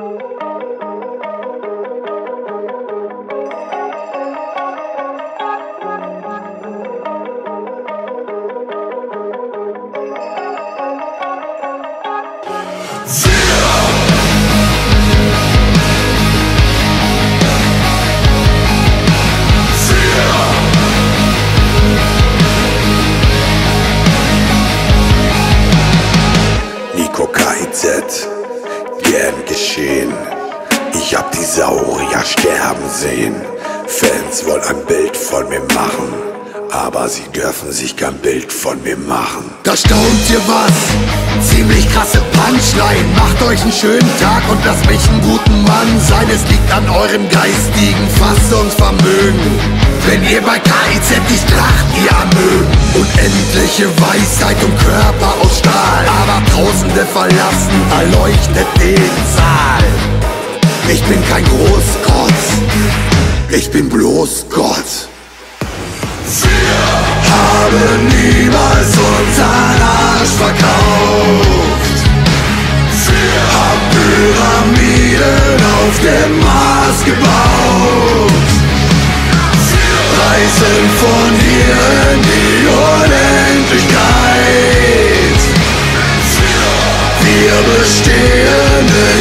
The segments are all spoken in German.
Música geschehen. Ich hab die Saurier sterben sehen. Fans wollen ein Bild von mir machen, aber sie dürfen sich kein Bild von mir machen. Da staunt ihr was, ziemlich krasse Punchline Macht euch einen schönen Tag und lasst mich einen guten Mann sein Es liegt an eurem geistigen Fassungsvermögen Wenn ihr bei KIZ nicht lacht, ihr mögen Unendliche Weisheit und Körper aus Stahl. Aber Tausende verlassen, erleuchtet den Saal. Ich bin kein Großgott, ich bin bloß Gott. Haben niemals unseren Arsch verkauft. Wir haben Pyramiden auf dem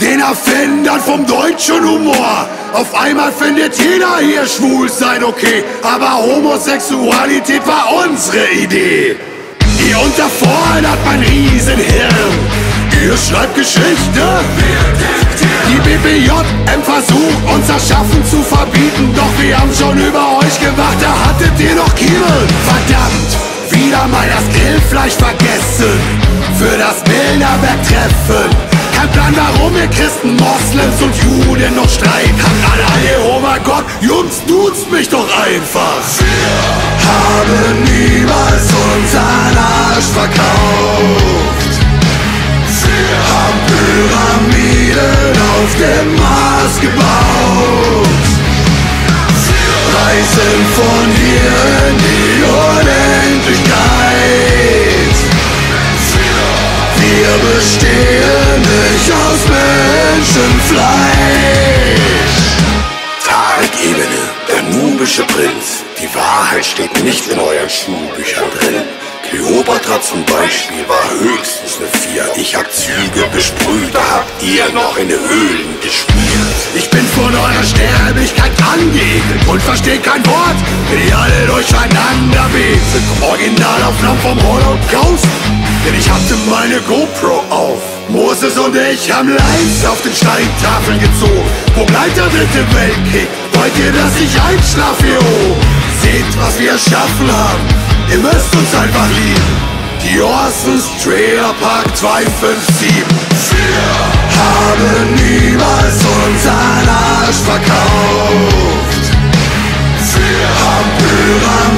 den Erfindern vom deutschen Humor. Auf einmal findet jeder hier schwul sein okay, aber Homosexualität war unsere Idee. Ihr unterfordert mein Riesenhirn. Ihr schreibt Geschichte. Die BBJM versucht uns das Schaffen zu verbieten, doch wir haben schon über euch gewacht, da hattet ihr noch Kiemen. Verdammt, wieder mal das Grillfleisch vergessen. Für das Bilderberg-Treffen. Kein Plan, warum ihr Christen, Moslems und Juden noch Streit habt. Alle Jehova Gott, Jungs, duzt mich doch einfach. Wir haben niemals unseren Arsch verkauft. Wir haben Pyramiden auf dem Mars gebaut. Reisen von hier in die Unendlichkeit. Wir bestehen nicht aus Menschenfleisch. Tarek-Ebene, der nubische Prinz. Die Wahrheit steht nicht in euren Schulbüchern drin. Kleopatra zum Beispiel war höchstens eine Vier. Ich hab Züge besprüht, da habt ihr noch in Höhlen gespielt. Ich bin von eurer Sterblichkeit angeekelt und versteh kein Wort, ihr alle durcheinander betet. Originalaufnahmen vom Holocaust, denn ich hatte meine GoPro auf. Moses und ich haben Lines auf den Steintafeln gezogen. Wo bleibt der dritte Weltkrieg? Wollt ihr, dass ich einschlafe hier oben? Seht, was wir erschaffen haben. Ihr müsst uns einfach lieben. Die Orsons Trailer Park 257. Wir haben niemals unseren Arsch verkauft. Wir haben Pyramiden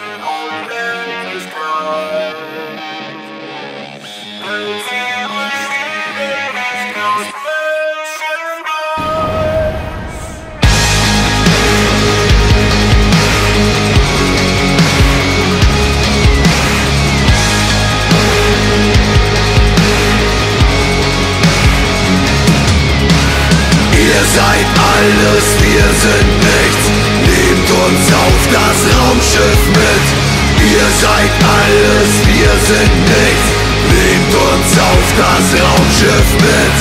alles, wir sind nichts. Nehmt uns auf das Raumschiff mit. Ihr seid alles, wir sind nichts. Nehmt uns auf das Raumschiff mit.